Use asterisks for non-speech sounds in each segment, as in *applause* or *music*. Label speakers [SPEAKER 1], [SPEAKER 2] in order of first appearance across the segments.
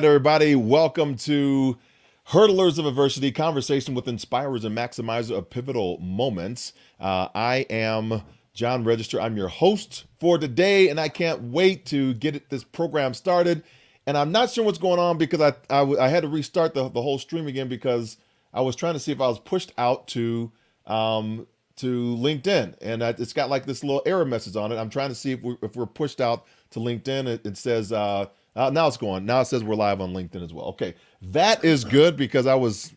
[SPEAKER 1] Right, everybody, welcome to Hurdlers of Adversity Conversation with Inspirers and Maximizers of Pivotal Moments. Uh, I am John Register. I'm your host for today, and I can't wait to get this program started. And I'm not sure what's going on because I, I, I had to restart the, the whole stream again because I was trying to see if I was pushed out to um, to LinkedIn, and it's got like this little error message on it. I'm trying to see if we're, if we're pushed out to LinkedIn. It, it says uh, uh, now it's going. Now it says we're live on LinkedIn as well. Okay, that is good because I was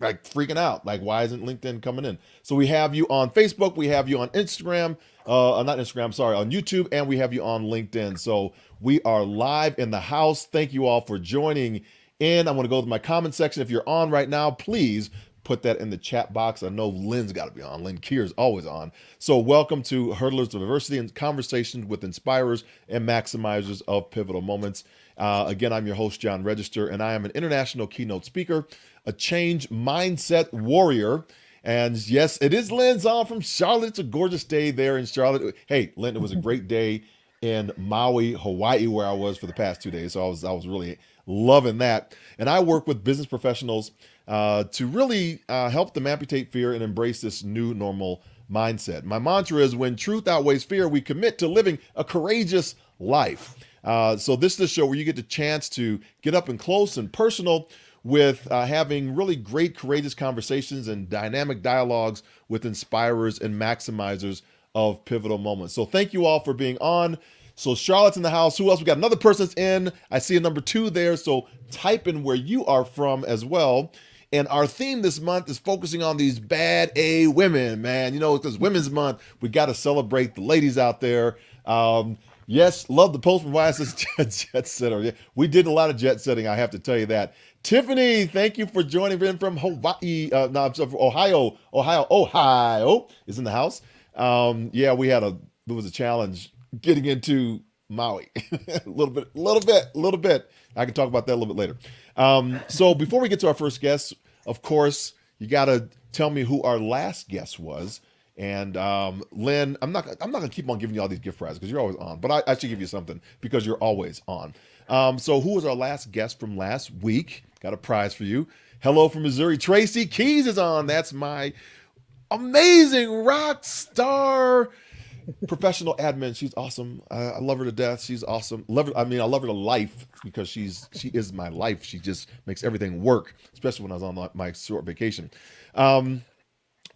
[SPEAKER 1] like freaking out. Like, why isn't LinkedIn coming in? So we have you on Facebook, we have you on Instagram, uh, uh not Instagram, sorry, on YouTube, and we have you on LinkedIn. So we are live in the house. Thank you all for joining in. I'm going to go to my comment section. If you're on right now, please put that in the chat box. I know Lynn's got to be on. Lynn Keir's always on. So welcome to Hurdlers of Adversity and Conversations with Inspirers and Maximizers of Pivotal Moments. Uh, again, I'm your host, John Register, and I am an international keynote speaker, a change mindset warrior. And yes, it is Lynn's on from Charlotte. It's a gorgeous day there in Charlotte. Hey, Lynn, it was a great day in Maui, Hawaii, where I was for the past two days. So I was I was really loving that. And I work with business professionals uh, to really uh, help them amputate fear and embrace this new normal mindset. My mantra is when truth outweighs fear, we commit to living a courageous life. Uh, so, this is a show where you get the chance to get up and close and personal with uh, having really great, courageous conversations and dynamic dialogues with inspirers and maximizers of pivotal moments. So, thank you all for being on. So Charlotte's in the house. Who else? We got another person's in. I see a number two there. So type in where you are from as well. And our theme this month is focusing on these bad A women, man. You know, because Women's Month, we got to celebrate the ladies out there. Um, yes, love the post from YSS *laughs* Jet, jet. Yeah, we did a lot of jet setting, I have to tell you that. Tiffany, thank you for joining in from Hawaii. Uh, no, I'm sorry, Ohio. Ohio, Ohio is in the house. Um, yeah, we had a, it was a challenge getting into Maui. *laughs* a little bit, a little bit, a little bit. I can talk about that a little bit later. Um, so before we get to our first guest, of course, you got to tell me who our last guest was. And um, Lynn, I'm not I'm not gonna keep on giving you all these gift prizes because you're always on, but I, I, should give you something because you're always on. Um, so who was our last guest from last week? Got a prize for you. Hello from Missouri. Tracy Keys is on. That's my amazing rock star professional admin. She's awesome. I, I, love her to death. She's awesome. Love her. I mean, I love her to life because she's she is my life. She just makes everything work, especially when I was on my short vacation. Um,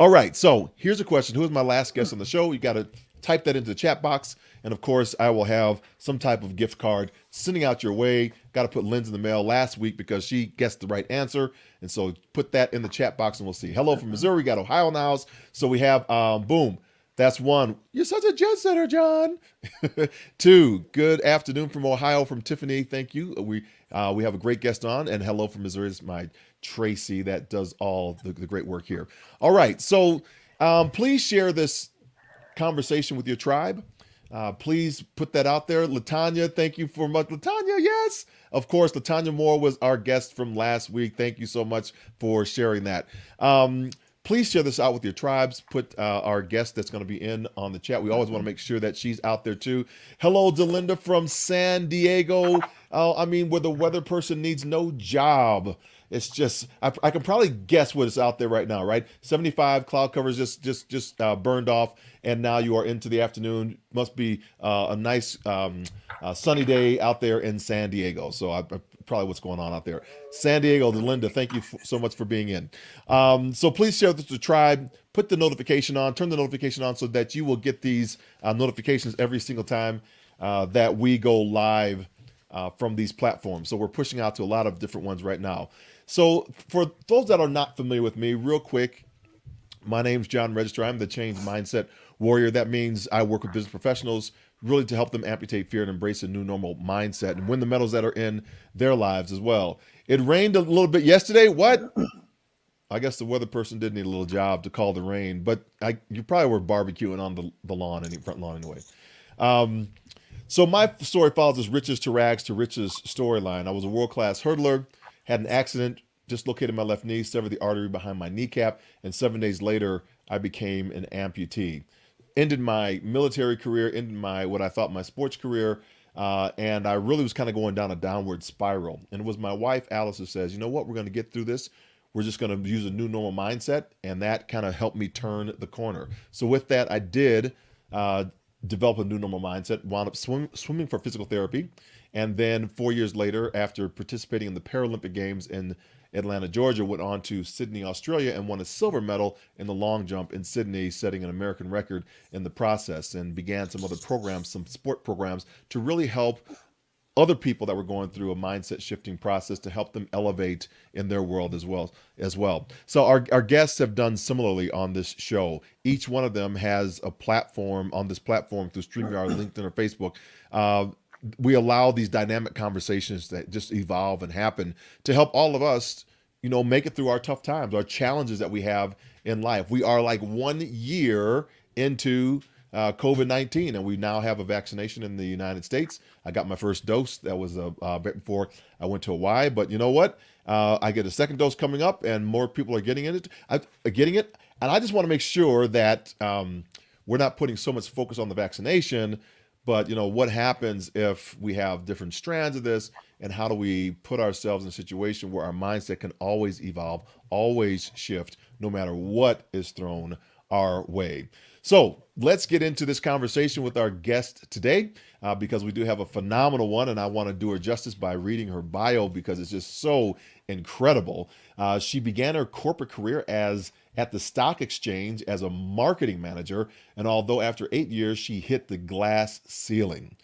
[SPEAKER 1] all right. So here's a question: Who is my last guest on the show? You got to type that into the chat box, and of course, I will have some type of gift card sending out your way. Got to put Lynn's in the mail last week because she guessed the right answer, and so put that in the chat box, and we'll see. Hello from Missouri. We got Ohio in the house. So we have um, boom. That's one. You're such a jet setter, John. *laughs* Two. Good afternoon from Ohio from Tiffany. Thank you. We uh, we have a great guest on, and hello from Missouri is my Tracy that does all the, the great work here. All right. So um, please share this conversation with your tribe. Uh, please put that out there. Latanya, thank you for much. Latanya, yes. Of course, Latanya Moore was our guest from last week. Thank you so much for sharing that. Um, please share this out with your tribes. Put uh, our guest that's going to be in on the chat. We always want to make sure that she's out there too. Hello, Delinda from San Diego. Uh, I mean, where the weather person needs no job. It's just I, I, can probably guess what is out there right now, right? 75 cloud covers just just just uh, burned off, and now you are into the afternoon. Must be uh, a nice um, uh, sunny day out there in San Diego. So I, I probably what's going on out there. San Diego, Linda, thank you f- so much for being in. Um, so please share this with the tribe. Put the notification on. Turn the notification on so that you will get these uh, notifications every single time uh, that we go live uh, from these platforms. So we're pushing out to a lot of different ones right now. So for those that are not familiar with me, real quick, my name's John Register. I'm the Change Mindset Warrior. That means I work with business professionals really to help them amputate fear and embrace a new normal mindset and win the medals that are in their lives as well. It rained a little bit yesterday. What? I guess the weather person did need a little job to call the rain, but I, you probably were barbecuing on the, the lawn, any front lawn anyway. Um, so my story follows this riches to rags to riches storyline. I was a world class hurdler, had an accident, dislocated my left knee, severed the artery behind my kneecap, and seven days later I became an amputee ended my military career, ended my what I thought my sports career. Uh, and I really was kind of going down a downward spiral. And it was my wife, Alice, who says, you know what, we're going to get through this. We're just going to use a new normal mindset. And that kind of helped me turn the corner. So with that, I did uh, develop a new normal mindset, wound up swim, swimming for physical therapy. And then four years later, after participating in the Paralympic Games in Atlanta, Georgia, went on to Sydney, Australia, and won a silver medal in the long jump in Sydney, setting an American record in the process, and began some other programs, some sport programs, to really help other people that were going through a mindset shifting process to help them elevate in their world as well as well. So our, our guests have done similarly on this show. Each one of them has a platform on this platform through streamyard linkedin or facebook. Uh, we allow these dynamic conversations that just evolve and happen to help all of us, you know, make it through our tough times, our challenges that we have in life. We are like one year into uh, COVID 19, and we now have a vaccination in the United States. I got my first dose. That was a uh, bit before I went to Hawaii. But you know what? Uh, I get a second dose coming up, and more people are getting it. I, uh, getting it, and I just want to make sure that um, we're not putting so much focus on the vaccination but you know, what happens if we have different strands of this, and how do we put ourselves in a situation where our mindset can always evolve, always shift, no matter what is thrown our way? So let's get into this conversation with our guest today uh, because we do have a phenomenal one, and I want to do her justice by reading her bio because it's just so incredible. Uh, she began her corporate career as at the stock exchange as a marketing manager, and although after eight years she hit the glass ceiling.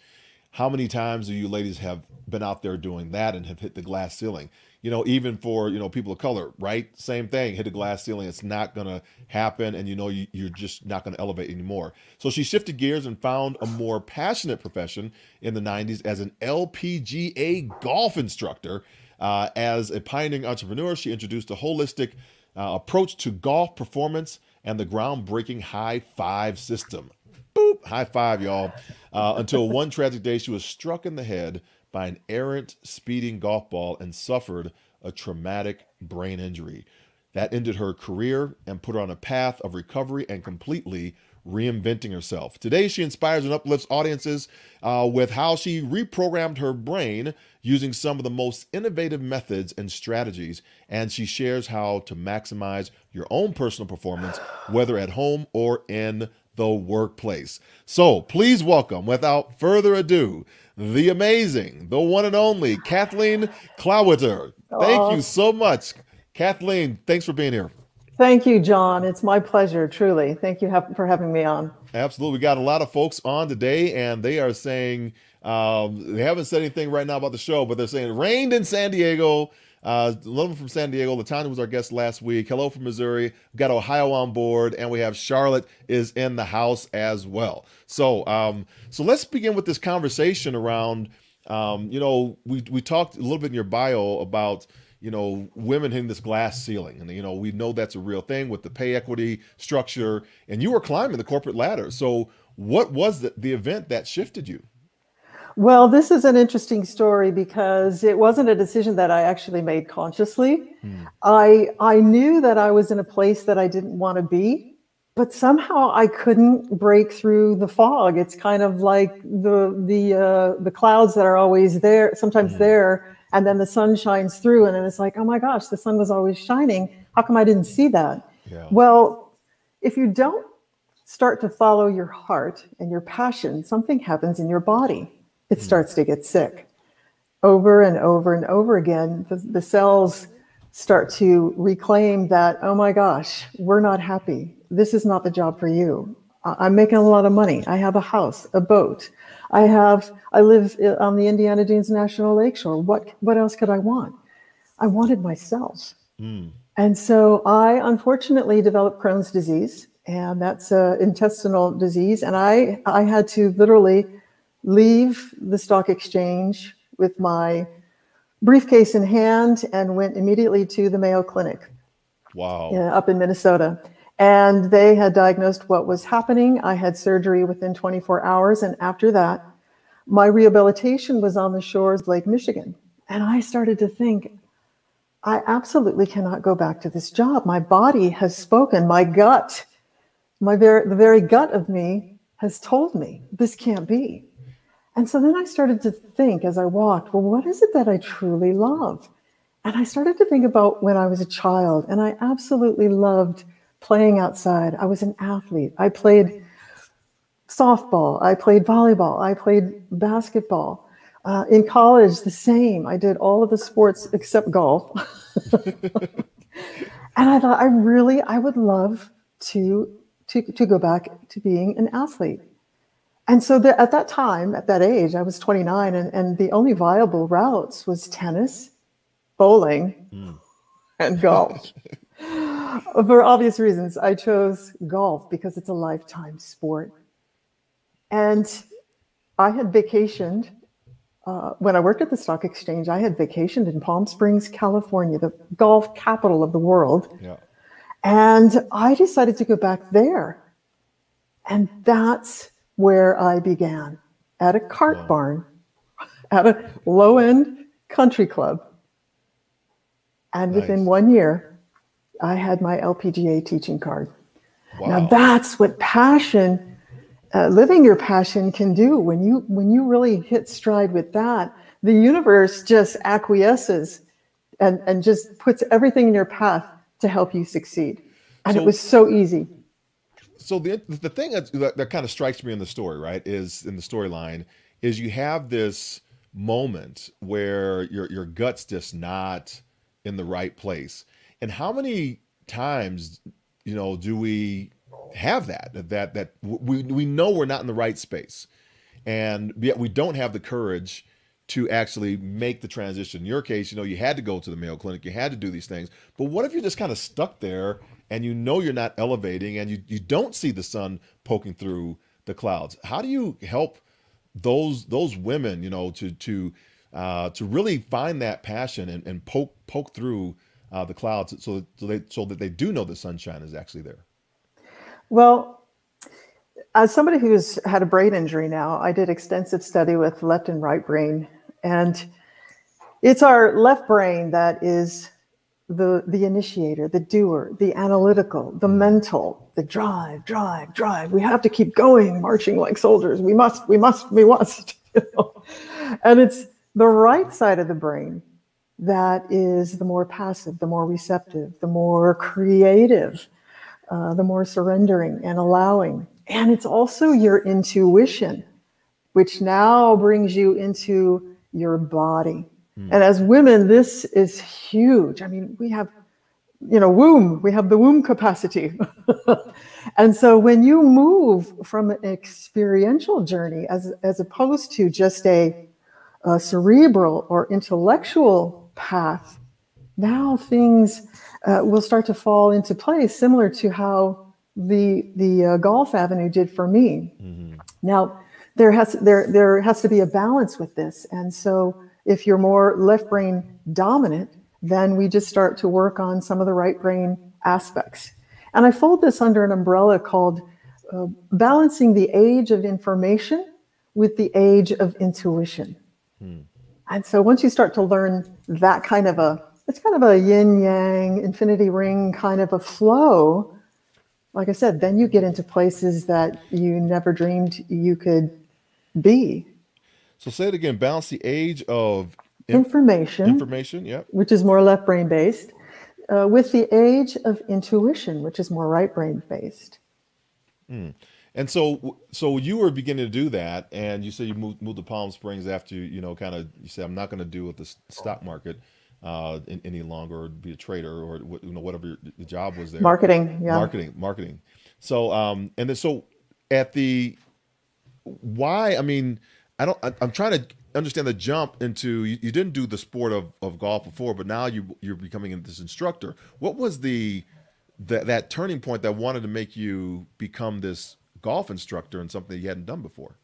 [SPEAKER 1] How many times do you ladies have been out there doing that and have hit the glass ceiling? You know, even for you know people of color, right? Same thing. Hit a glass ceiling. It's not gonna happen, and you know you, you're just not gonna elevate anymore. So she shifted gears and found a more passionate profession in the '90s as an LPGA golf instructor. Uh, as a pioneering entrepreneur, she introduced a holistic uh, approach to golf performance and the groundbreaking high five system. Boop, high five, y'all. Uh, until one *laughs* tragic day, she was struck in the head by an errant, speeding golf ball and suffered a traumatic brain injury. That ended her career and put her on a path of recovery and completely reinventing herself. Today, she inspires and uplifts audiences uh, with how she reprogrammed her brain using some of the most innovative methods and strategies. And she shares how to maximize your own personal performance, whether at home or in the workplace. So please welcome, without further ado, the amazing, the one and only Kathleen Klawitter. Thank you so much. Kathleen, thanks for being here.
[SPEAKER 2] Thank you, John. It's my pleasure, truly. Thank you for having me on.
[SPEAKER 1] Absolutely. We got a lot of folks on today, and they are saying um, they haven't said anything right now about the show, but they're saying it rained in San Diego. Uh, Love from San Diego. Latanya was our guest last week. Hello from Missouri. We've got Ohio on board, and we have Charlotte is in the house as well. So, um, so let's begin with this conversation around. Um, you know, we we talked a little bit in your bio about you know, women hitting this glass ceiling. And, you know, we know that's a real thing with the pay equity structure. And you were climbing the corporate ladder. So, what was the, the event that shifted you?
[SPEAKER 2] Well, this is an interesting story because it wasn't a decision that I actually made consciously. Hmm. I I knew that I was in a place that I didn't want to be, but somehow I couldn't break through the fog. It's kind of like the the uh, the clouds that are always there, sometimes hmm. there, and then the sun shines through and then it's like oh my gosh the sun was always shining. How come i didn't see that? Yeah. well if you don't start to follow your heart and your passion something happens in your body. It mm. starts to get sick. Over and over and over again the, the cells start to reclaim that oh my gosh we're not happy. This is not the job for you. I'm making a lot of money. I have a house a boat I have, I live on the Indiana Dunes National Lakeshore. What, what else could I want? I wanted myself. Mm. And so I unfortunately developed Crohn's disease, and that's an intestinal disease. And I, I had to literally leave the stock exchange with my briefcase in hand and went immediately to the Mayo Clinic.
[SPEAKER 1] Wow.
[SPEAKER 2] up in Minnesota. And they had diagnosed what was happening. I had surgery within 24 hours. And after that, my rehabilitation was on the shores of Lake Michigan. And I started to think, I absolutely cannot go back to this job. My body has spoken. My gut, my very, the very gut of me has told me this can't be. And so then I started to think as I walked, well, what is it that I truly love? And I started to think about when I was a child, and I absolutely loved playing outside. I was an athlete. I played softball, I played volleyball, I played basketball. Uh, in college, the same. I did all of the sports except golf. *laughs* and I thought, I really, I would love to, to, to go back to being an athlete. And so the, at that time, at that age, I was 29, and, and the only viable routes was tennis, bowling, mm. and golf. *laughs* For obvious reasons, I chose golf because it's a lifetime sport. And I had vacationed uh, when I worked at the stock exchange. I had vacationed in Palm Springs, California, the golf capital of the world. Yeah. And I decided to go back there. And that's where I began at a cart wow. barn, *laughs* at a low end country club. And nice. within one year, I had my LPGA teaching card. Wow. Now that's what passion, uh, living your passion can do. When you when you really hit stride with that, the universe just acquiesces and, and just puts everything in your path to help you succeed. And so, it was so easy.
[SPEAKER 1] So the the thing that, that, that kind of strikes me in the story, right, is in the storyline, is you have this moment where your your gut's just not in the right place and how many times, you know, do we have that that that we we know we're not in the right space, and yet we don't have the courage to actually make the transition. In your case, you know, you had to go to the Mayo Clinic, you had to do these things. But what if you're just kind of stuck there and you know you're not elevating and you, you don't see the sun poking through the clouds? How do you help those those women, you know, to to uh, to really find that passion and, and poke poke through uh, the clouds so, so, they, so that they do know the sunshine is actually there?
[SPEAKER 2] Well, as somebody who's had a brain injury now, I did extensive study with left and right brain. And it's our left brain that is the, the initiator, the doer, the analytical, the mm. mental, the drive, drive, drive. We have to keep going, marching like soldiers. We must, we must, we must. *laughs* You know? And it's the right side of the brain that is the more passive, the more receptive, the more creative, uh, the more surrendering and allowing. And it's also your intuition, which now brings you into your body. Mm. And as women, this is huge. I mean, we have, you know, womb, we have the womb capacity. *laughs* and so when you move from an experiential journey as, as opposed to just a, a cerebral or intellectual path, now things uh, will start to fall into place, similar to how the the uh, golf avenue did for me. Mm-hmm. Now, there has there there has to be a balance with this, and so if you're more left brain dominant, then we just start to work on some of the right brain aspects. And I fold this under an umbrella called uh, balancing the age of information with the age of intuition. Hmm. And so once you start to learn that kind of a, it's kind of a yin yang, infinity ring kind of a flow, like I said, then you get into places that you never dreamed you could be.
[SPEAKER 1] So say it again balance the age of
[SPEAKER 2] information.
[SPEAKER 1] Information, yeah.
[SPEAKER 2] Which is more left brain based, uh, with the age of intuition, which is more right brain based.
[SPEAKER 1] Mm. And so, so you were beginning to do that, and you said you moved, moved to Palm Springs after you know, kind of, you said, I'm not going to do with the stock market uh, in, any longer, or be a trader, or you know, whatever the job was there.
[SPEAKER 2] Marketing, yeah.
[SPEAKER 1] Marketing, marketing. So, um, and then so at the why? I mean, I don't. I, am trying to understand the jump into. You, you didn't do the sport of, of golf before, but now you you're becoming this instructor. What was the that that turning point that wanted to make you become this golf instructor and something you hadn't done before?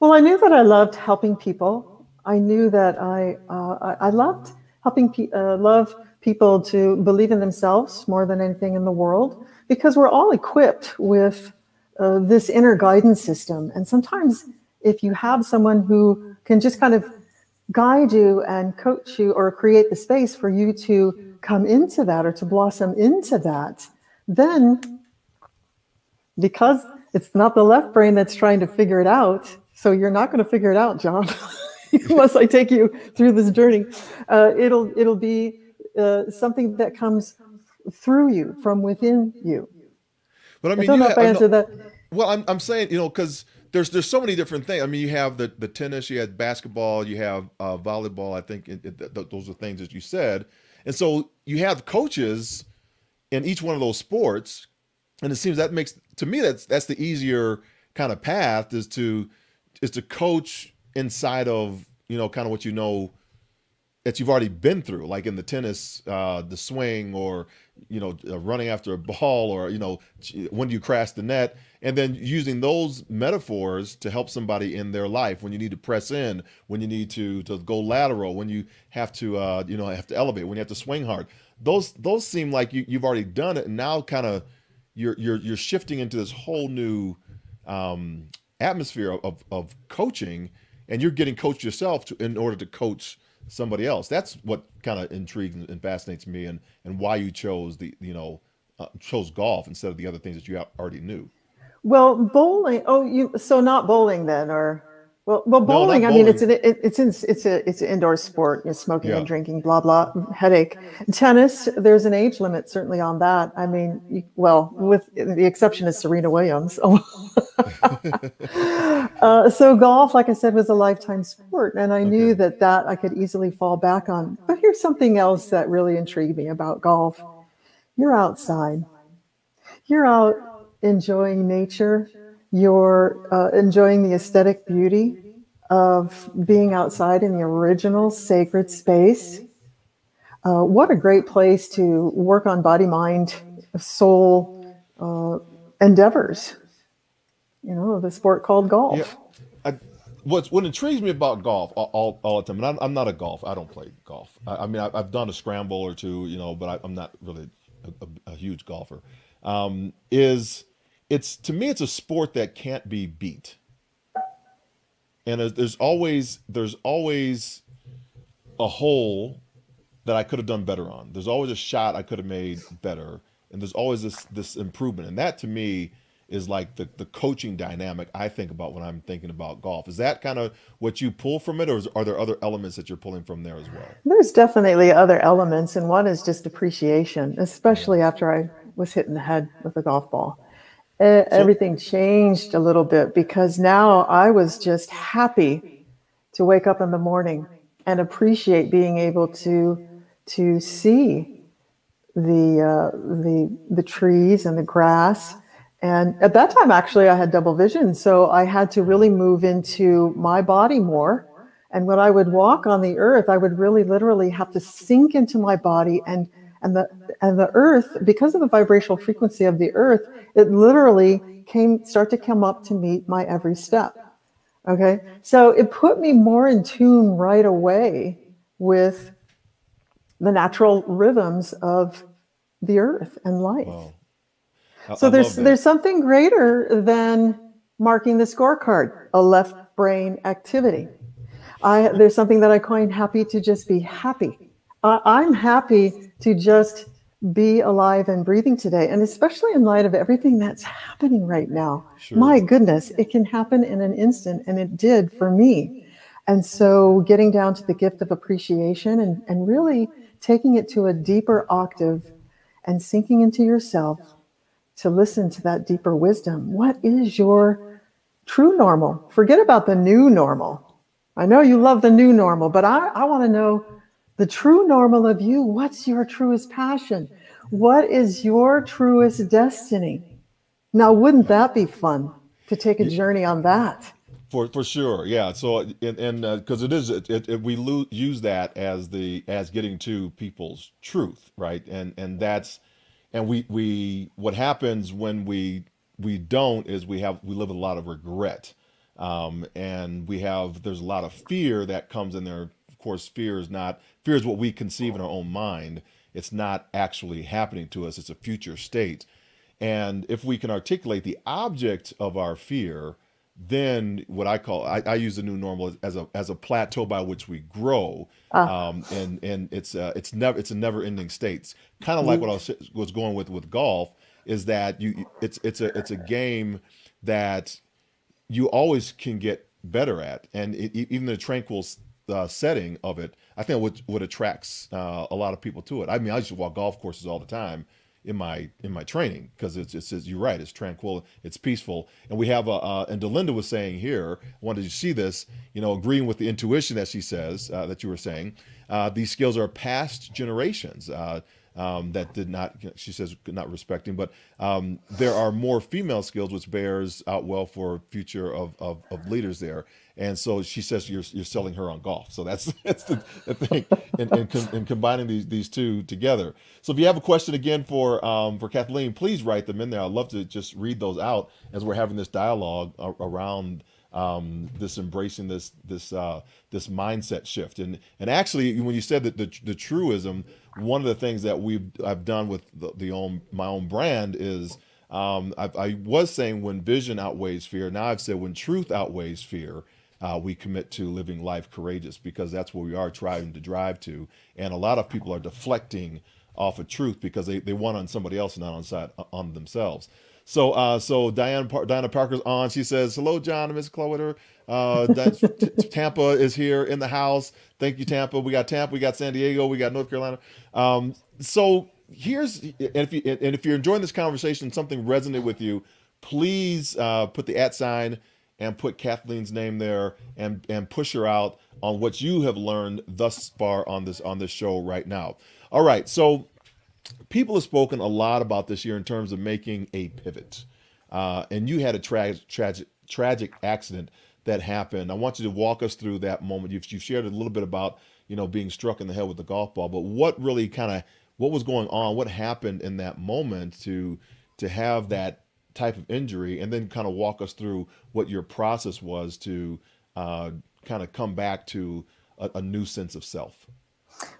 [SPEAKER 2] Well, I knew that I loved helping people. I knew that I uh, I loved helping pe- uh, love people to believe in themselves more than anything in the world because we're all equipped with uh, this inner guidance system. And sometimes, if you have someone who can just kind of guide you and coach you or create the space for you to come into that or to blossom into that, then because it's not the left brain that's trying to figure it out, So you're not going to figure it out, John, *laughs* unless I take you through this journey. Uh, it'll it'll be uh, something that comes through you from within you.
[SPEAKER 1] But I mean,
[SPEAKER 2] I don't know if I
[SPEAKER 1] I
[SPEAKER 2] answered that.
[SPEAKER 1] Well, I'm, I'm saying, you know, because there's there's so many different things. I mean, you have the, the tennis, you have basketball, you have uh, volleyball. I think it, it, th- those are things that you said, and so you have coaches in each one of those sports, and it seems that makes to me that's that's the easier kind of path is to is to coach inside of you know kind of what you know that you've already been through, like in the tennis, uh, the swing, or you know, uh, running after a ball, or you know, when do you crash the net, and then using those metaphors to help somebody in their life when you need to press in, when you need to to go lateral, when you have to, uh, you know, have to elevate, when you have to swing hard. Those those seem like you, you've already done it, and now kind of you're you're you're shifting into this whole new um, atmosphere of, of, coaching, and you're getting coached yourself to, in order to coach somebody else. That's what kind of intrigues and, and fascinates me, and and why you chose the you know uh, chose golf instead of the other things that you already knew.
[SPEAKER 2] Well, bowling. Oh, you so not bowling then, or well, well, bowling. I mean, it's an it, it's in, it's a it's an indoor sport. You know, smoking
[SPEAKER 1] Yeah.
[SPEAKER 2] and drinking, blah blah, headache. Tennis. There's an age limit certainly on that. I mean, you, well, with the exception of Serena Williams. *laughs* uh, so golf, like I said, was a lifetime sport, and I knew that that I could easily fall back on. But here's something else that really intrigued me about golf. You're outside. You're out enjoying nature. You're uh, enjoying the aesthetic beauty of being outside in the original sacred space. Uh, what a great place to work on body, mind, soul uh, endeavors. You know, the sport called golf.
[SPEAKER 1] Yeah. I, what's what intrigues me about golf all, all, all the time, and I'm, I'm not a golf. I don't play golf. I, I mean, I, I've done a scramble or two, you know, but I, I'm not really a, a, a huge golfer. Um, is it's to me, it's a sport that can't be beat, and there's, always there's always a hole that I could have done better on. There's always a shot I could have made better, and there's always this this improvement. And that to me is like the the coaching dynamic I think about when I'm thinking about golf. Is that kind of what you pull from it, or is, are there other elements that you're pulling from there as well?
[SPEAKER 2] There's definitely other elements, and one is just appreciation, especially after I was hit in the head with a golf ball. E- Everything changed a little bit because now I was just happy to wake up in the morning and appreciate being able to to see the uh, the the trees and the grass. And at that time, actually, I had double vision, so I had to really move into my body more. And when I would walk on the earth, I would really literally have to sink into my body and and the and the earth, because of the vibrational frequency of the earth, it literally came start to come up to meet my every step. Okay. So it put me more in tune right away with the natural rhythms of the earth and life.
[SPEAKER 1] Wow. I,
[SPEAKER 2] So
[SPEAKER 1] I
[SPEAKER 2] there's there's something greater than marking the scorecard, a left brain activity. I there's something that I coined happy to just be happy. I I'm happy to just be alive and breathing today, and especially in light of everything that's happening right now.
[SPEAKER 1] Sure.
[SPEAKER 2] My goodness, it can happen in an instant, and it did for me. And so, getting down to the gift of appreciation and, and really taking it to a deeper octave and sinking into yourself to listen to that deeper wisdom. What is your true normal? Forget about the new normal. I know you love the new normal, but I, I want to know the true normal of you. What's your truest passion? What is your truest destiny? Now, wouldn't that be fun to take a journey on that?
[SPEAKER 1] For for sure, yeah. So and and because it is it, it, it- we lo- use that as the as getting to people's truth, right? And and that's and we we what happens when we we don't is we have we live with a lot of regret, um, and we have there's a lot of fear that comes in there. Of course, fear is not fear is what we conceive in our own mind. It's not actually happening to us. It's a future state. And if we can articulate the object of our fear, then what I call I, I use the new normal as a as a plateau by which we grow, um, and and it's uh, it's never it's a never ending state. Kind of like what I was, was going with with golf is that you it's it's a it's a game that you always can get better at, and it, even the tranquil uh, setting of it, I think what what attracts uh, a lot of people to it. I mean, I used to walk golf courses all the time in my in my training because it's, it's, you're right, it's tranquil, it's peaceful, and we have a uh, and Delinda was saying here, wanted to see this, you know, agreeing with the intuition that she says uh, that you were saying. Uh, these skills are past generations. Um, that did not, she says, not respecting, but um, there are more female skills, which bears out well for future of, of, of, leaders there. And so she says you're, you're selling her on golf. So that's *laughs* that's the, the thing, and, and, com- combining these these two together. So if you have a question again for um, for Kathleen, please write them in there. I'd love to just read those out as we're having this dialogue around um, this embracing this this uh, this mindset shift. And and actually, when you said that the, the truism, one of the things that we've I've done with the, the own my own brand is um, I, I, was saying when vision outweighs fear. Now I've said when truth outweighs fear, uh, we commit to living life courageous because that's what we are trying to drive to. And a lot of people are deflecting off of truth because they, they want on somebody else not on side on themselves. So uh, so Diane Diana Parker's on. She says, "Hello, John and Miss Clower. Uh, *laughs* Tampa is here in the house. Thank you, Tampa. We got Tampa. We got San Diego. We got North Carolina. Um, so here's and if you and if you're enjoying this conversation, something resonated with you, please uh, put the at sign and put Kathleen's name there and and push her out on what you have learned thus far on this on this show right now. All right, so people have spoken a lot about this year in terms of making a pivot. Uh, and you had a tra- tragic tragic accident that happened. I want you to walk us through that moment. You've, you've shared a little bit about you know being struck in the head with the golf ball, but what really kind of what was going on? What happened in that moment to to have that type of injury, and then kind of walk us through what your process was to uh, kind of come back to a, a new sense of self.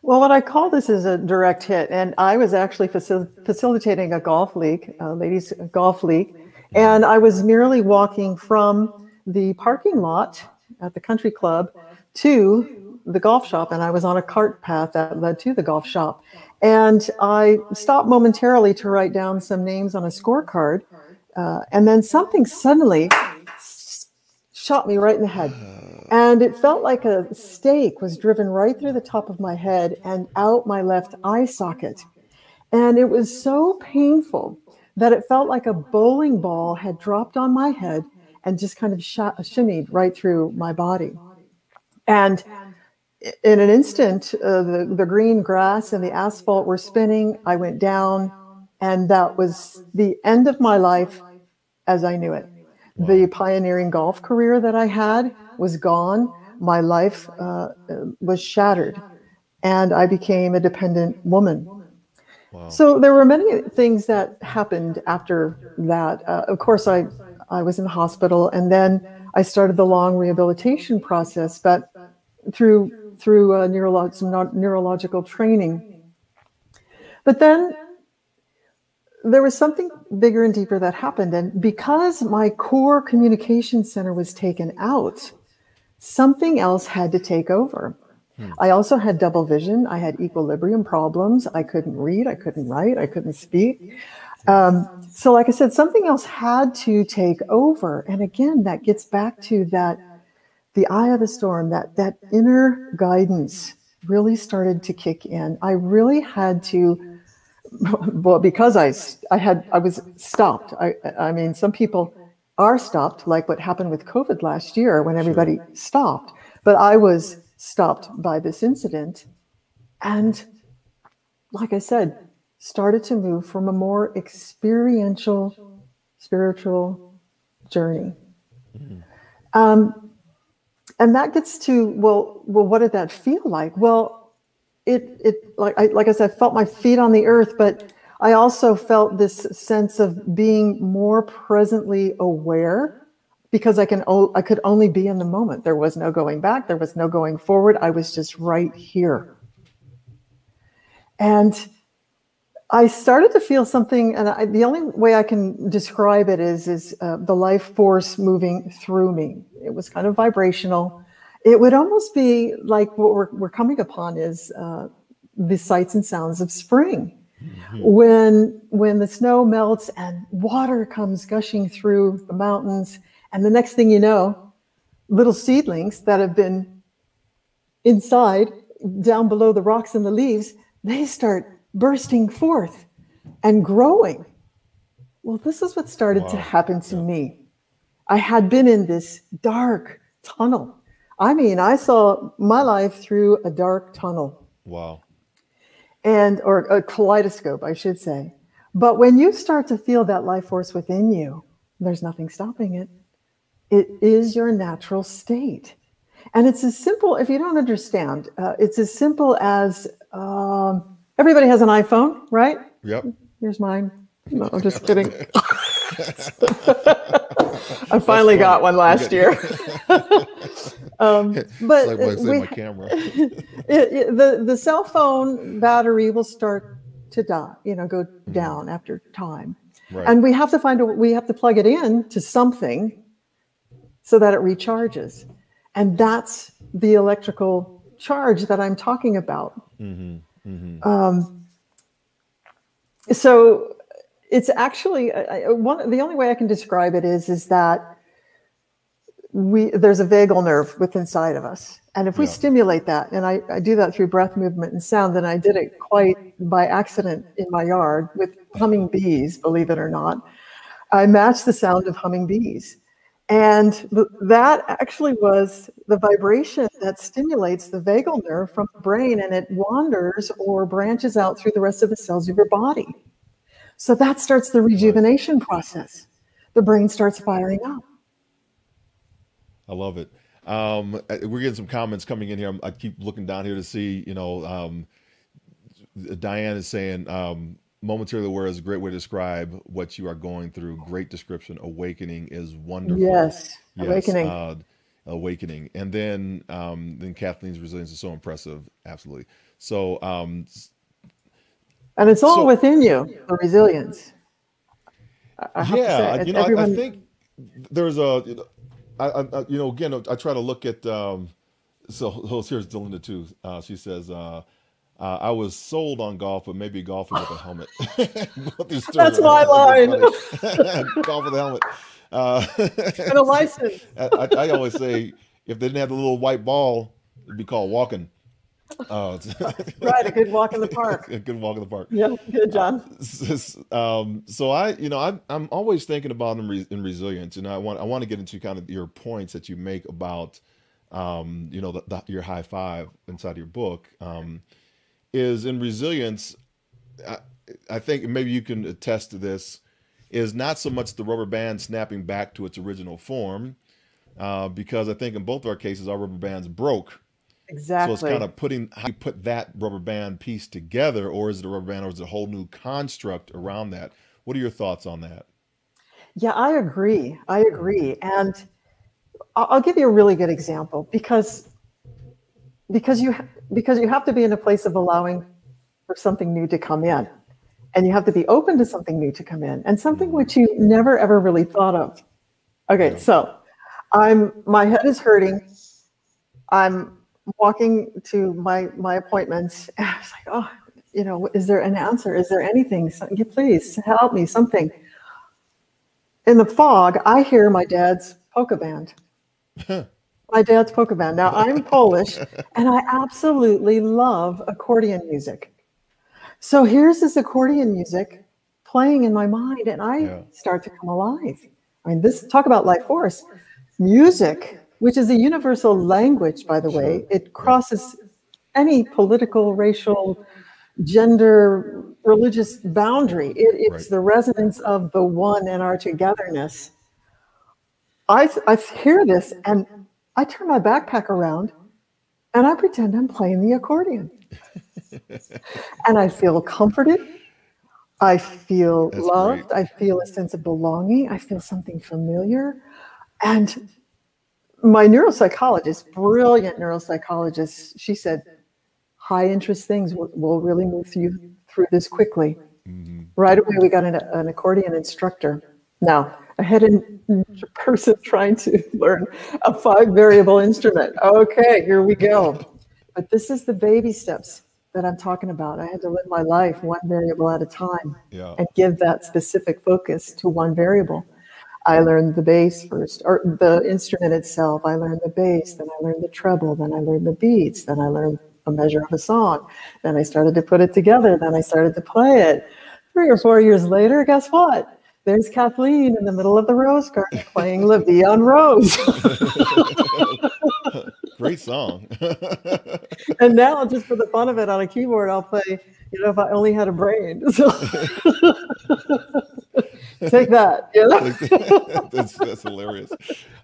[SPEAKER 2] Well, what I call this is a direct hit, and I was actually facil- facilitating a golf league, a ladies golf league, and I was merely walking from the parking lot at the country club to the golf shop, and I was on a cart path that led to the golf shop, and I stopped momentarily to write down some names on a scorecard, uh, and then something suddenly shot me right in the head. And it felt like a stake was driven right through the top of my head and out my left eye socket. And it was so painful that it felt like a bowling ball had dropped on my head and just kind of shot, shimmied right through my body. And in an instant, uh, the, the green grass and the asphalt were spinning. I went down, and that was the end of my life as I knew it. The pioneering golf career that I had was gone. My life uh, was shattered, and I became a dependent woman. Wow. So there were many things that happened after that. Uh, of course, I I was in the hospital, and then I started the long rehabilitation process, but through through uh, some neurological training. But then there was something bigger and deeper that happened, and because my core communication center was taken out, something else had to take over. Hmm. I also had double vision. I had equilibrium problems. I couldn't read. I couldn't write. I couldn't speak. Um, so, like I said, something else had to take over. And again, that gets back to that the eye of the storm, that, that inner guidance really started to kick in. I really had to, *laughs* well, because I, I had, I was stopped. I, I mean, some people are stopped, like what happened with COVID last year when everybody sure. stopped. But I was stopped by this incident. And like I said, started to move from a more experiential, spiritual journey. Mm-hmm. Um, and that gets to well, well, what did that feel like? Well, it it like I like I said, I felt my feet on the earth, but I also felt this sense of being more presently aware because I can I could only be in the moment. There was no going back, there was no going forward. I was just right here. And I started to feel something, and I, the only way I can describe it is is uh, the life force moving through me. It was kind of vibrational. It would almost be like what we're, we're coming upon is uh, the sights and sounds of spring Mm-hmm. When when the snow melts and water comes gushing through the mountains, and the next thing you know, little seedlings that have been inside, down below the rocks and the leaves, they start bursting forth and growing. Well, this is what started wow. to happen to yeah. me. I had been in this dark tunnel. I mean, I saw my life through a dark tunnel.
[SPEAKER 1] Wow.
[SPEAKER 2] And, or a kaleidoscope, I should say. But when you start to feel that life force within you, there's nothing stopping it. It is your natural state. And it's as simple, if you don't understand, uh, it's as simple as um, everybody has an iPhone, right?
[SPEAKER 1] Yep.
[SPEAKER 2] Here's mine. *laughs* No, I'm just kidding. *laughs* *laughs* I finally got one last year. *laughs* *laughs* um, but
[SPEAKER 1] like we, my camera. it,
[SPEAKER 2] it, the the cell phone battery will start to die, you know, go mm-hmm. down after time, right. and we have to find a we have to plug it in to something so that it recharges, and that's the electrical charge that I'm talking about. Mm-hmm. Mm-hmm. Um, so it's actually I, one. The only way I can describe it is is that we there's a vagal nerve within inside of us, and if we stimulate that, and I, I do that through breath movement and sound, and I did it quite by accident in my yard with humming bees, believe it or not. I matched the sound of humming bees. And that actually was the vibration that stimulates the vagal nerve from the brain and it wanders or branches out through the rest of the cells of your body. So that starts the rejuvenation process. The brain starts firing up.
[SPEAKER 1] I love it. Um, uh, we're getting some comments coming in here. I keep looking down here to see, you know, um, Diane is saying, um, momentarily aware is a great way to describe what you are going through. Great description. Awakening is wonderful.
[SPEAKER 2] Yes. yes awakening.
[SPEAKER 1] Uh, awakening. And then, um, then Kathleen's resilience is so impressive. Absolutely. So, um,
[SPEAKER 2] and it's all so, within you, the resilience.
[SPEAKER 1] I yeah, you know, everyone... I, I, think there's a, you know, I, I, you know, again, I try to look at. Um, so, here's Delinda too. Uh, she says, uh, uh, "I was sold on golf, but maybe golfing with a helmet." *laughs*
[SPEAKER 2] That's my line. *laughs* *laughs*
[SPEAKER 1] golf with a helmet. Uh,
[SPEAKER 2] and a license.
[SPEAKER 1] I, I, always say, if they didn't have the little white ball, it'd be called walking.
[SPEAKER 2] Oh, *laughs* right. A good walk in the park.
[SPEAKER 1] a good walk in the park.
[SPEAKER 2] Yeah, good, John.
[SPEAKER 1] Um, so I, you know, I, I'm always thinking about in, re, in resilience, and I want I want to get into kind of your points that you make about, um, you know, the, the, your high five inside your book. Um, is in resilience. I, I think maybe you can attest to this. Is not so much the rubber band snapping back to its original form, uh, because I think in both our cases our rubber bands broke
[SPEAKER 2] Exactly.
[SPEAKER 1] So it's kind of putting how you put that rubber band piece together, or is it a rubber band, or is it a whole new construct around that? What are your thoughts on that?
[SPEAKER 2] Yeah, I agree. I agree, and I'll give you a really good example because because you because you have to be in a place of allowing for something new to come in, and you have to be open to something new to come in, and something mm-hmm. which you never ever really thought of. Okay, yeah. so I'm my head is hurting. I'm walking to my my appointments, and *laughs* I was like, oh, you know, is there an answer? Is there anything? So, please help me, something. In the fog, I hear my dad's polka band. my dad's polka band. Now I'm *laughs* Polish, and I absolutely love accordion music. So here's this accordion music playing in my mind, and I yeah. start to come alive. I mean, this talk about life force. Music which is a universal language, by the way. It crosses any political, racial, gender, religious boundary. It, it's right. the resonance of the one and our togetherness. I, I hear this and I turn my backpack around and I pretend I'm playing the accordion. *laughs* and I feel comforted. I feel That's loved. Great. I feel a sense of belonging. I feel something familiar. And my neuropsychologist, brilliant neuropsychologist, she said, high interest things will, will really move you through this quickly. Mm-hmm. Right away, we got an, an accordion instructor. Now, a head person trying to learn a five variable instrument. Okay, here we go. But this is the baby steps that I'm talking about. I had to live my life one variable at a time
[SPEAKER 1] yeah.
[SPEAKER 2] and give that specific focus to one variable. I learned the bass first, or the instrument itself. I learned the bass, then I learned the treble, then I learned the beats, then I learned a measure of a song. Then I started to put it together, then I started to play it. Three or four years later, guess what? There's Kathleen in the middle of the rose garden playing La Vie en Rose. *laughs*
[SPEAKER 1] Great song. *laughs*
[SPEAKER 2] and now, just for the fun of it, on a keyboard, I'll play, you know, if I only had a brain. *laughs* So take that. *laughs* Know? *laughs*
[SPEAKER 1] that's, that's hilarious.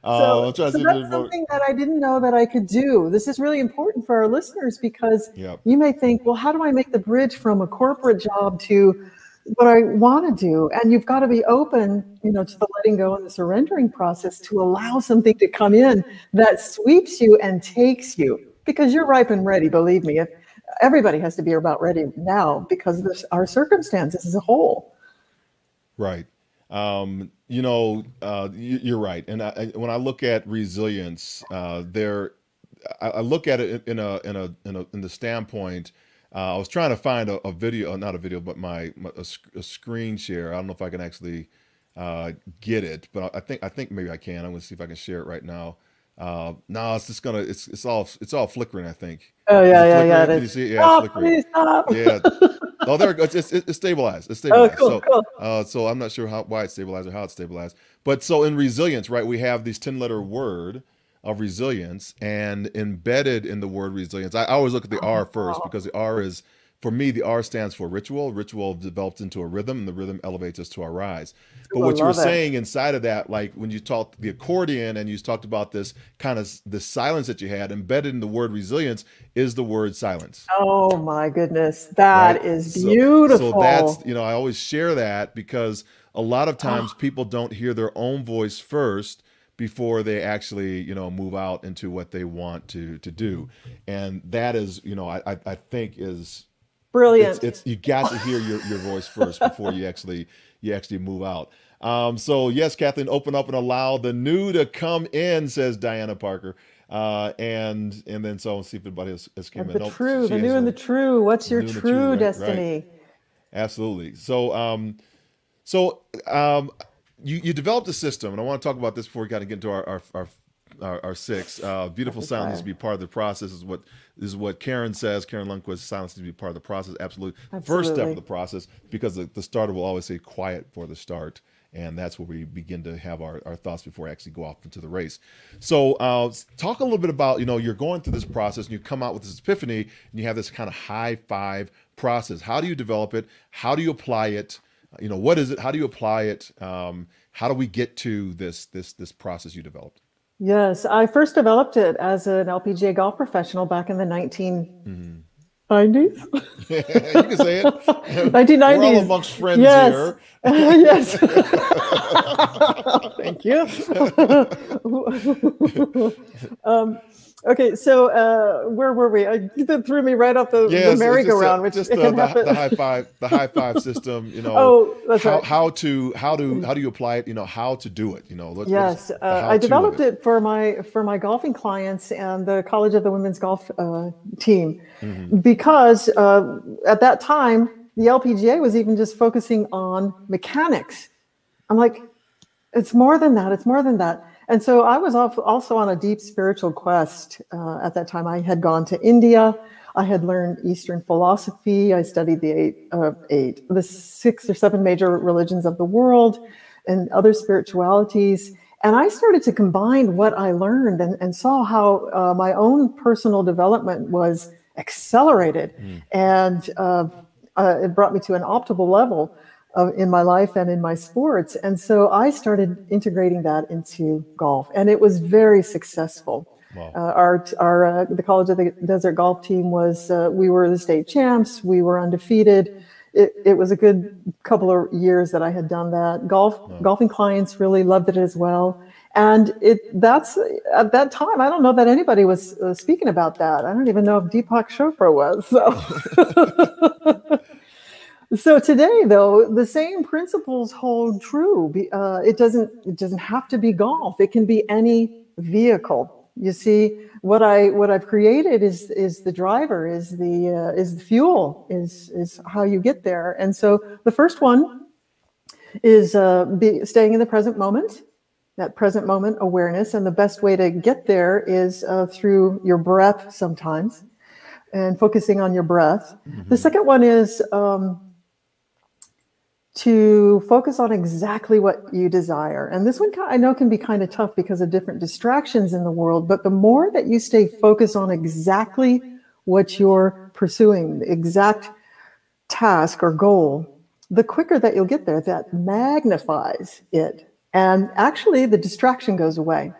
[SPEAKER 2] Uh, so, so that's something that I didn't know that I could do. This is really important for our listeners because yep. you may think, well, how do I make the bridge from a corporate job to what I want to do. And you've got to be open, you know, to the letting go and the surrendering process to allow something to come in that sweeps you and takes you because you're ripe and ready. Believe me, if everybody has to be about ready now because of this, our circumstances as a whole.
[SPEAKER 1] Right. Um, you know, uh, you, are right. And I, when I look at resilience, uh, there, I, look at it in a in a in a in the standpoint uh, I was trying to find a, a video, uh, not a video, but my, my a, a, screen share. I don't know if I can actually uh, get it, but I think I think maybe I can. I'm gonna see if I can share it right now. Uh, no, it's just gonna it's it's all it's all flickering. I think.
[SPEAKER 2] Oh yeah, yeah, yeah.
[SPEAKER 1] Did you see? It? Yeah, it's flickering. Stop. Yeah. *laughs* oh, there it goes. It's, it's, it's stabilized. It's stabilized. Oh, cool, so, cool. Uh, so I'm not sure how why it's stabilized or how it's stabilized. But so in resilience, right? We have this ten letter word of resilience and embedded in the word resilience. I always look at the R first because the R is for me, the R stands for ritual. Ritual develops into a rhythm, and the rhythm elevates us to our rise. But what you were it. saying inside of that, like when you talked the accordion and you talked about this kind of the silence that you had embedded in the word resilience is the word silence.
[SPEAKER 2] Oh my goodness, that right? is beautiful. So, so,
[SPEAKER 1] that's you know I always share that because a lot of ah. times people don't hear their own voice first before they actually you know move out into what they want to to do and that is you know i i think is
[SPEAKER 2] brilliant.
[SPEAKER 1] It's, it's you got to hear your, your voice first before you actually you actually move out. Um so yes kathleen open up and allow the new to come in says diana parker. Uh and and then so see if anybody else has came
[SPEAKER 2] the in. true the new and the true. What's your true, true right, destiny? Right.
[SPEAKER 1] absolutely. So um so um you, you developed a system, and I want to talk about this before we kind of get into our our, our, our, our six. Uh, beautiful sound needs to be part of the process. Is what is what Karen says. Karen Lundquist, silence needs to be part of the process. Absolutely. Absolutely. First step of the process, because the, the starter will always say quiet for the start and that's where we begin to have our, our thoughts before we actually go off into the race so uh, talk a little bit about you know you're going through this process and you come out with this epiphany and you have this kind of high five process how do you develop it how do you apply it you know what is it how do you apply it um, how do we get to this this this process you developed
[SPEAKER 2] yes i first developed it as an lpga golf professional back in the 1990s mm-hmm. *laughs*
[SPEAKER 1] you can say it. *laughs*
[SPEAKER 2] 1990s
[SPEAKER 1] We're all amongst friends yes. here. *laughs*
[SPEAKER 2] Yes. Thank you. Um, Okay, so uh, where were we? I, that threw me right off the, yeah, the merry-go-round, which
[SPEAKER 1] just
[SPEAKER 2] the,
[SPEAKER 1] the, the, high five, the high five system. You *laughs* know,
[SPEAKER 2] oh, that's
[SPEAKER 1] how,
[SPEAKER 2] right.
[SPEAKER 1] how to how to how do you apply it? You know, how to do it. You know,
[SPEAKER 2] what, yes, uh, I developed it. it. for my for my golfing clients and the College of the Women's Golf uh, team mm-hmm. because uh, at that time the LPGA was even just focusing on mechanics. I'm like, it's more than that. It's more than that and so I was also on a deep spiritual quest uh, at that time. I had gone to India. I had learned Eastern philosophy. I studied the eight, uh, eight, the six or seven major religions of the world and other spiritualities. And I started to combine what I learned and, and saw how uh, my own personal development was accelerated. Mm. And uh, uh, it brought me to an optimal level in my life and in my sports. And so I started integrating that into golf, and it was very successful. Wow. Uh, our our uh, the College of the Desert Golf team was uh, we were the state champs. We were undefeated. It, it was a good couple of years that I had done that. Golf wow. golfing clients really loved it as well. And it that's at that time I don't know that anybody was uh, speaking about that. I don't even know if Deepak Chopra was. So. *laughs* *laughs* So today, though, the same principles hold true. Uh, it doesn't it doesn't have to be golf. It can be any vehicle. You see, what I what I've created is is the driver, is the uh, is the fuel, is is how you get there. And so the first one is uh, be, staying in the present moment. that present moment awareness. And the best way to get there is uh, through your breath sometimes and focusing on your breath. Mm-hmm. The second one is um, to focus on exactly what you desire. And this one I know can be kind of tough because of different distractions in the world, but the more that you stay focused on exactly what you're pursuing, the exact task or goal, the quicker that you'll get there, that magnifies it. And actually, the distraction goes away.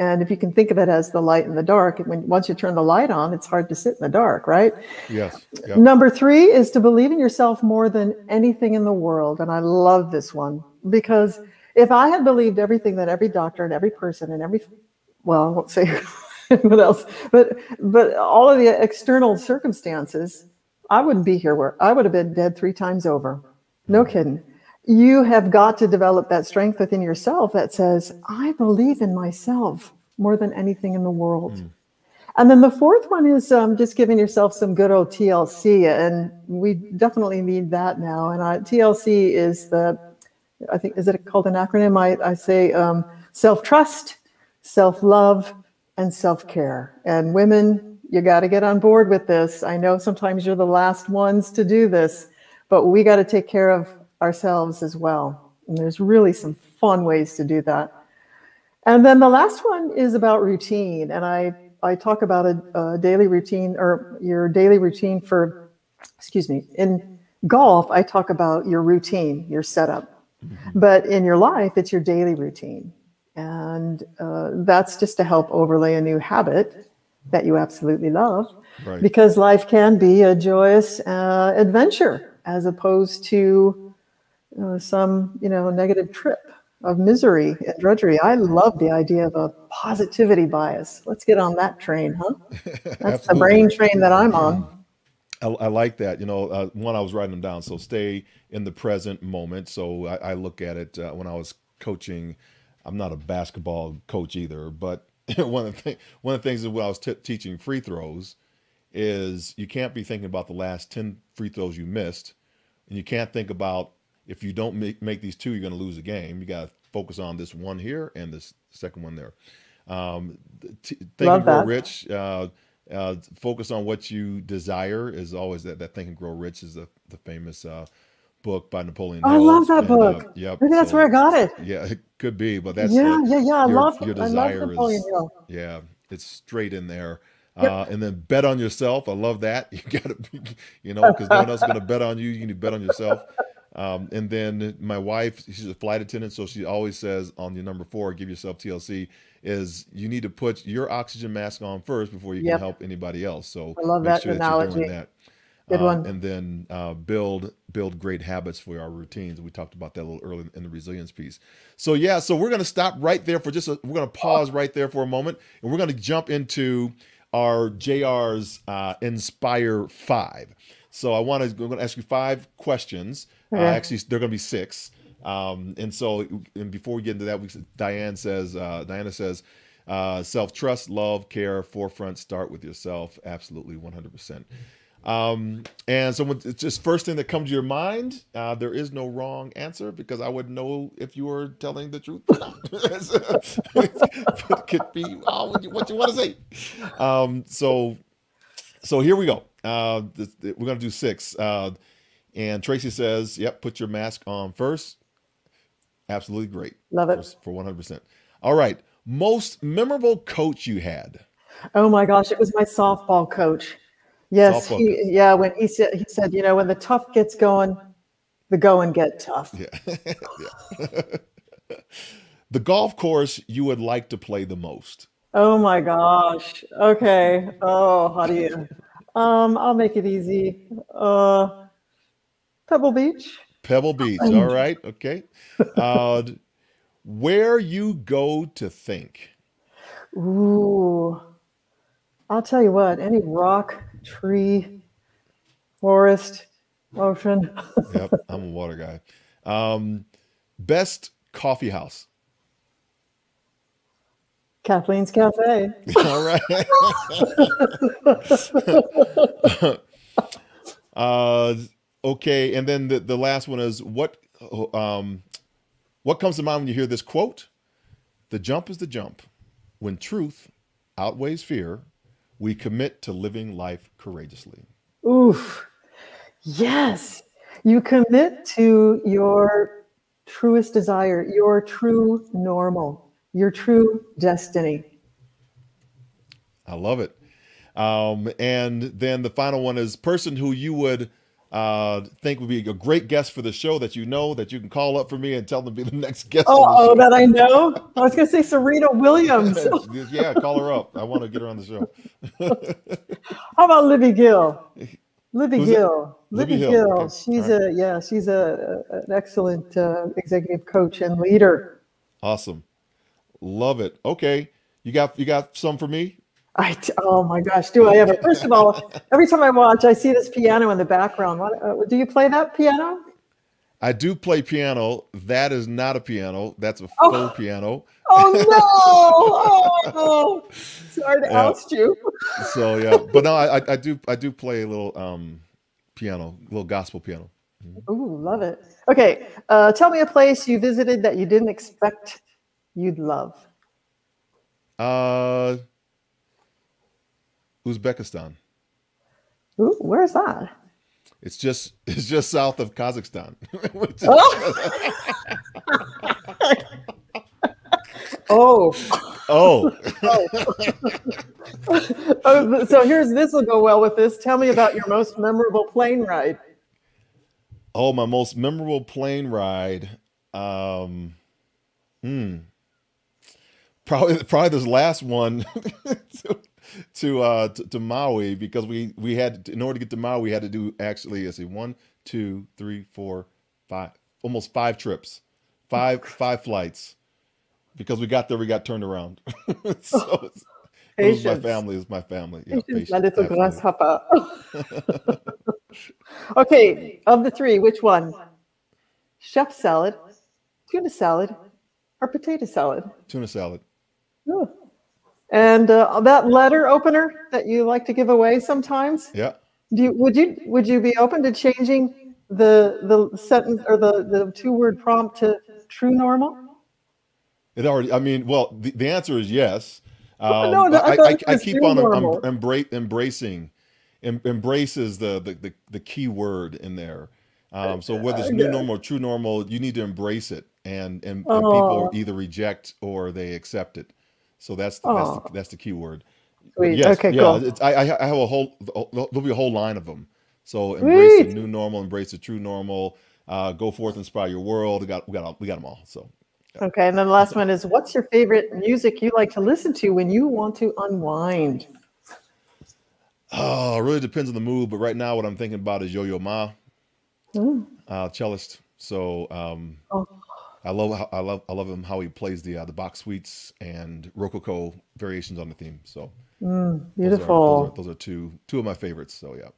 [SPEAKER 2] And if you can think of it as the light in the dark, when once you turn the light on, it's hard to sit in the dark, right?
[SPEAKER 1] Yes.
[SPEAKER 2] Yep. Number three is to believe in yourself more than anything in the world. And I love this one because if I had believed everything that every doctor and every person and every, well, I won't say *laughs* what else, but but all of the external circumstances, I wouldn't be here where I would have been dead three times over. No mm. kidding you have got to develop that strength within yourself that says, I believe in myself more than anything in the world. Mm. And then the fourth one is um, just giving yourself some good old TLC. And we definitely need that now. And I, TLC is the, I think, is it called an acronym? I, I say um, self trust, self love, and self care. And women, you got to get on board with this. I know sometimes you're the last ones to do this, but we got to take care of ourselves as well. And there's really some fun ways to do that. And then the last one is about routine. And I, I talk about a, a daily routine or your daily routine for, excuse me, in golf, I talk about your routine, your setup. Mm-hmm. But in your life, it's your daily routine. And uh, that's just to help overlay a new habit that you absolutely love. Right. Because life can be a joyous uh, adventure as opposed to uh, some you know negative trip of misery and drudgery. I love the idea of a positivity bias. Let's get on that train, huh? *laughs* That's the brain train that I'm on.
[SPEAKER 1] I, I like that. You know, uh, one I was writing them down. So stay in the present moment. So I, I look at it uh, when I was coaching. I'm not a basketball coach either, but *laughs* one of the th- one of the things that when I was t- teaching free throws is you can't be thinking about the last ten free throws you missed, and you can't think about if you don't make, make these two, you're going to lose the game. You got to focus on this one here and this second one there. Um, t- think Love and grow that. rich. Uh, uh, focus on what you desire is always that. That Think and Grow Rich is the the famous uh, book by Napoleon.
[SPEAKER 2] Oh, I love that and, book. Uh, yep. Maybe that's so, where I got it.
[SPEAKER 1] Yeah, it could be, but that's
[SPEAKER 2] yeah, yeah, yeah. I your, love your desire
[SPEAKER 1] I love Napoleon Hill. Yeah, it's straight in there. Yep. Uh, and then bet on yourself. I love that. *laughs* You got to, you know, because no one else is going to bet on you. You need to bet on yourself. Um, and then my wife, she's a flight attendant, so she always says on your number four, give yourself TLC, is you need to put your oxygen mask on first before you yep. can help anybody else. So
[SPEAKER 2] I love that sure analogy. That Good
[SPEAKER 1] uh,
[SPEAKER 2] one.
[SPEAKER 1] And then uh, build build great habits for our routines. We talked about that a little early in the resilience piece. So yeah, so we're going to stop right there for just a, we're going to pause right there for a moment, and we're going to jump into our JR's uh, Inspire Five. So I want to I'm going to ask you five questions uh, actually, they're going to be six. Um, and so, and before we get into that, we, Diane says, uh, Diana says, uh, self trust, love, care, forefront, start with yourself. Absolutely, 100%. Um, and so, when, it's just first thing that comes to your mind. Uh, there is no wrong answer because I wouldn't know if you were telling the truth. *laughs* it could be oh, what, you, what you want to say. Um, so, so here we go. Uh, this, we're going to do six. Uh, and Tracy says, yep, put your mask on first. Absolutely great.
[SPEAKER 2] Love it.
[SPEAKER 1] For, for 100%. All right. Most memorable coach you had?
[SPEAKER 2] Oh my gosh, it was my softball coach. Yes, softball he, coach. yeah. When he said, he said, you know, when the tough gets going, the going get tough.
[SPEAKER 1] Yeah. *laughs* yeah. *laughs* the golf course you would like to play the most?
[SPEAKER 2] Oh my gosh. Okay. Oh, how do you? Um, I'll make it easy. Uh, Pebble Beach.
[SPEAKER 1] Pebble Beach. All right. Okay. Uh, where you go to think?
[SPEAKER 2] Ooh. I'll tell you what, any rock, tree, forest, ocean.
[SPEAKER 1] yep, I'm a water guy. Um, best coffee house.
[SPEAKER 2] Kathleen's Cafe. *laughs*
[SPEAKER 1] All right. *laughs* uh, Okay, and then the, the last one is what um, what comes to mind when you hear this quote? The jump is the jump. When truth outweighs fear, we commit to living life courageously.
[SPEAKER 2] Oof. Yes. You commit to your truest desire, your true normal, your true destiny.
[SPEAKER 1] I love it. Um, and then the final one is person who you would uh, think would be a great guest for the show that you know that you can call up for me and tell them to be the next guest.
[SPEAKER 2] Oh, oh that I know. *laughs* I was going to say Serena Williams. *laughs*
[SPEAKER 1] yeah, call her up. I want to get her on the show. *laughs*
[SPEAKER 2] How about Libby Gill? Libby Who's Gill.
[SPEAKER 1] Libby,
[SPEAKER 2] Libby Gill. Okay. She's right. a yeah. She's a, an excellent uh, executive coach and leader.
[SPEAKER 1] Awesome, love it. Okay, you got you got some for me.
[SPEAKER 2] I oh my gosh, do I ever? First of all, every time I watch, I see this piano in the background. What, uh, do you play that piano?
[SPEAKER 1] I do play piano. That is not a piano. That's a full oh. piano.
[SPEAKER 2] Oh no! *laughs* Oh, sorry to yeah. oust you.
[SPEAKER 1] so yeah, but no, I, I do I do play a little um, piano, a little gospel piano.
[SPEAKER 2] Mm-hmm. Ooh, love it. Okay, uh, tell me a place you visited that you didn't expect you'd love.
[SPEAKER 1] Uh, Uzbekistan.
[SPEAKER 2] Ooh, where's that?
[SPEAKER 1] It's just *laughs* it's just south of Kazakhstan. *laughs* *laughs*
[SPEAKER 2] oh.
[SPEAKER 1] oh.
[SPEAKER 2] oh. so here's this will go well with this. Tell me about your most memorable plane ride.
[SPEAKER 1] Oh, my most memorable plane ride. Um, hmm. Probably probably this last one *laughs* to uh to, to, Maui because we we had to, in order to get to Maui we had to do actually let's see one two three four five almost five trips. Five *laughs* five flights. Because we got there we got turned around. *laughs* So my family is my family.
[SPEAKER 2] Yeah, patience, my little grasshopper. Okay of the three which one? Chef salad tuna salad or potato salad?
[SPEAKER 1] Tuna salad
[SPEAKER 2] oh. And uh, that letter opener that you like to give away sometimes.
[SPEAKER 1] Yeah.
[SPEAKER 2] Do you, would you would you be open to changing the the sentence or the the two word prompt to true normal?
[SPEAKER 1] It already. I mean, well, the, the answer is yes. *laughs* Um, no, no, I, I, I, I keep on um, embrace, embracing. Em, embraces the, the the the key word in there. Um, so whether it's new normal or true normal, you need to embrace it, and and, and people either reject or they accept it. So that's the, that's, the, that's the key word.
[SPEAKER 2] Sweet. Yes, okay, yeah, cool.
[SPEAKER 1] I, I have a whole there'll be a whole line of them. So embrace Sweet. the new normal, embrace the true normal. Uh, go forth, and inspire your world. We got we got we got them all. So.
[SPEAKER 2] Yeah. Okay, and then the last one is, what's your favorite music you like to listen to when you want to unwind?
[SPEAKER 1] Oh, it really depends on the mood. But right now, what I'm thinking about is Yo Yo Ma, mm. uh, cellist. So um, oh. I love how, I love I love him how he plays the uh, the Bach suites and Rococo variations on the theme. So
[SPEAKER 2] mm, beautiful.
[SPEAKER 1] Those are, those, are, those are, two two of my favorites. So yeah.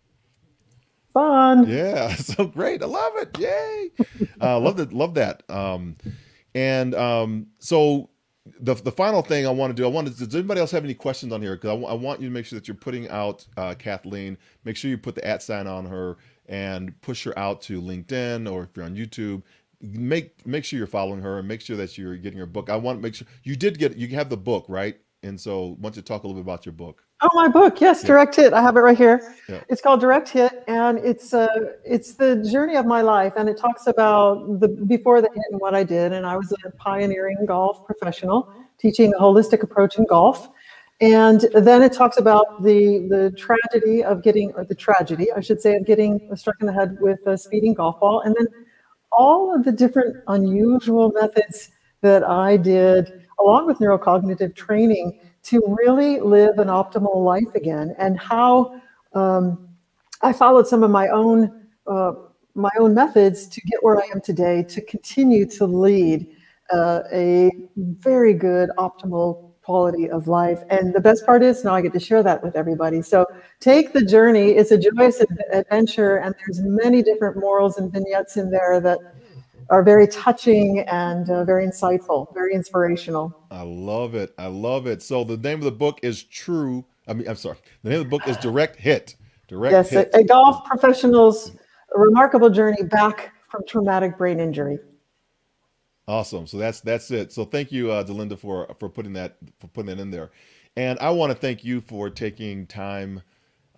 [SPEAKER 2] Fun.
[SPEAKER 1] Yeah. *laughs* So great. I love it. Yay. uh, love that. Love that. Um, and um, so the the final thing I want to do, I wanted. Does anybody else have any questions on here? Because I, I, want you to make sure that you're putting out uh, Kathleen. Make sure you put the at sign on her and push her out to LinkedIn or if you're on YouTube make make sure you're following her and make sure that you're getting her book. I want to make sure you did get you have the book right, and so want you to talk a little bit about your book.
[SPEAKER 2] Oh, my book, yes, yeah. Direct Hit. I have it right here. Yeah. It's called Direct Hit, and it's uh it's the journey of my life, and it talks about the before the hit and what I did. And I was a pioneering golf professional, teaching a holistic approach in golf. And then it talks about the the tragedy of getting, or the tragedy, I should say, of getting struck in the head with a speeding golf ball, and then all of the different unusual methods that I did, along with neurocognitive training, to really live an optimal life again, and how um, I followed some of my own uh, my own methods to get where I am today, to continue to lead uh, a very good, optimal quality of life. And the best part is now I get to share that with everybody. So take the journey. It's a joyous adventure, and there's many different morals and vignettes in there that are very touching and uh, very insightful, very inspirational.
[SPEAKER 1] I love it. I love it. So the name of the book is True. I mean, I'm sorry. The name of the book is Direct Hit. Direct
[SPEAKER 2] yes,
[SPEAKER 1] Hit.
[SPEAKER 2] A, a golf professional's remarkable journey back from traumatic brain injury.
[SPEAKER 1] Awesome. So that's that's it. So thank you, uh, Delinda, for for putting that for putting that in there. And I want to thank you for taking time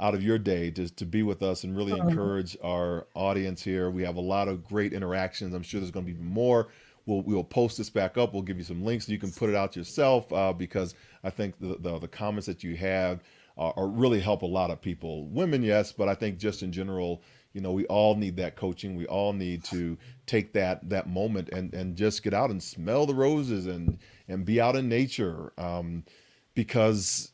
[SPEAKER 1] out of your day to, to be with us and really encourage our audience here. We have a lot of great interactions. I'm sure there's going to be more. We'll we'll post this back up. We'll give you some links so you can put it out yourself uh, because I think the, the, the comments that you have are, are really help a lot of people. Women, yes, but I think just in general, you know, we all need that coaching. We all need to take that that moment and and just get out and smell the roses and and be out in nature um, because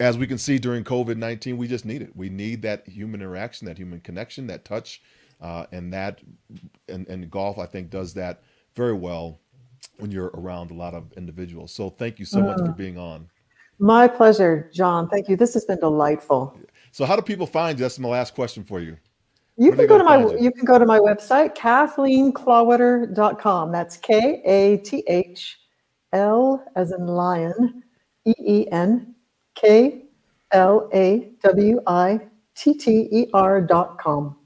[SPEAKER 1] as we can see during COVID 19, we just need it. We need that human interaction, that human connection, that touch. Uh, and that, and, and golf, I think, does that very well when you're around a lot of individuals. So thank you so much for being on.
[SPEAKER 2] My pleasure, John. Thank you. This has been delightful.
[SPEAKER 1] So, how do people find you? That's my last question for you.
[SPEAKER 2] You can go to my you? you? can go to my website, kathleenklawitter.com. That's K A T H L as in lion, E E N K L A W I T T E R dot com.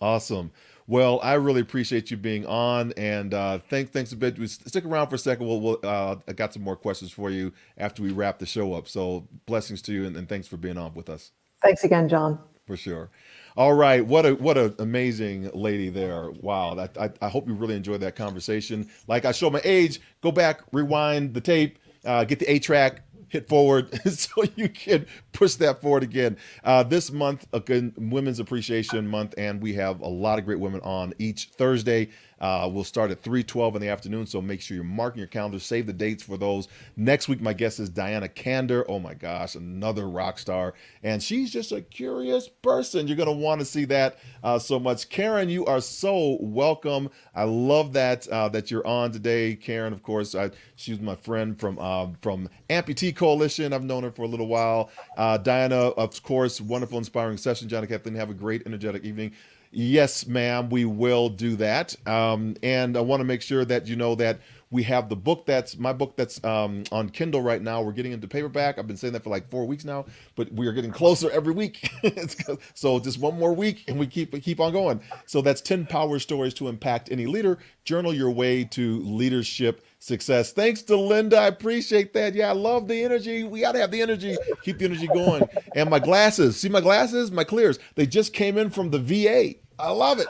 [SPEAKER 1] Awesome. Well, I really appreciate you being on, and uh, thanks thanks a bit. Stick around for a second. We'll, we'll uh, I got some more questions for you after we wrap the show up. So blessings to you, and, and thanks for being on with us.
[SPEAKER 2] Thanks again, John.
[SPEAKER 1] For sure. All right, what a what an amazing lady there. Wow, I, I, I hope you really enjoyed that conversation. Like I show my age, go back, rewind the tape, uh, get the 8-track, hit forward *laughs* so you can push that forward again. Uh, this month, again, Women's Appreciation Month, and we have a lot of great women on each Thursday. Uh, we'll start at 3:12 in the afternoon, so make sure you're marking your calendar. Save the dates for those. Next week, my guest is Diana Kander. Oh my gosh, another rock star, and she's just a curious person. You're gonna want to see that uh, so much. Karen, you are so welcome. I love that uh, that you're on today, Karen. Of course, I, she's my friend from um, from Amputee Coalition. I've known her for a little while. Uh, Diana, of course, wonderful, inspiring session. John and Kathleen, have a great, energetic evening. Yes, ma'am, we will do that. Um, and I want to make sure that you know that we have the book that's my book that's um, on Kindle right now. We're getting into paperback. I've been saying that for like four weeks now, but we are getting closer every week. *laughs* so just one more week, and we keep keep on going. So that's ten power stories to impact any leader. Journal your way to leadership success. Thanks to Linda. I appreciate that. Yeah, I love the energy. We got to have the energy. Keep the energy going. And my glasses. See my glasses? My clears. They just came in from the VA. I love it.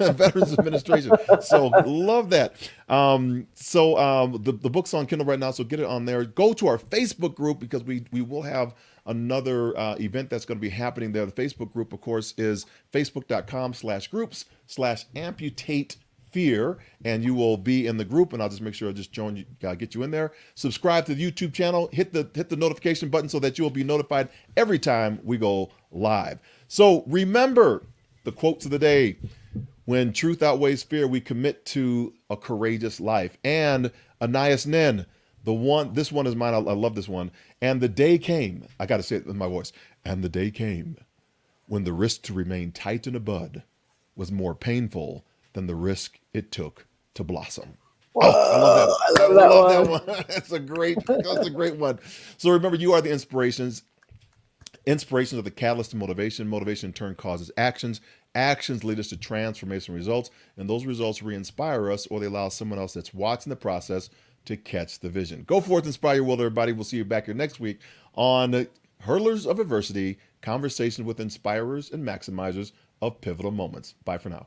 [SPEAKER 1] *laughs* Veterans Administration. So love that. Um, so um, the, the book's on Kindle right now, so get it on there. Go to our Facebook group because we we will have another uh, event that's going to be happening there. The Facebook group, of course, is facebook.com slash groups slash amputate fear and you will be in the group and i'll just make sure i just join you uh, get you in there subscribe to the youtube channel hit the hit the notification button so that you will be notified every time we go live so remember the quotes of the day when truth outweighs fear, we commit to a courageous life. And Anais Nin, the one, this one is mine. I, I love this one. And the day came, I got to say it with my voice. And the day came when the risk to remain tight in a bud was more painful than the risk it took to blossom. Oh, I love that. I love that, I love one. that one. *laughs* that's a great, that's a great one. So remember, you are the inspirations. Inspirations are the catalyst to motivation. Motivation in turn causes actions. Actions lead us to transformation results, and those results re inspire us or they allow someone else that's watching the process to catch the vision. Go forth, inspire your world, everybody. We'll see you back here next week on Hurdlers of Adversity Conversations with Inspirers and Maximizers of Pivotal Moments. Bye for now.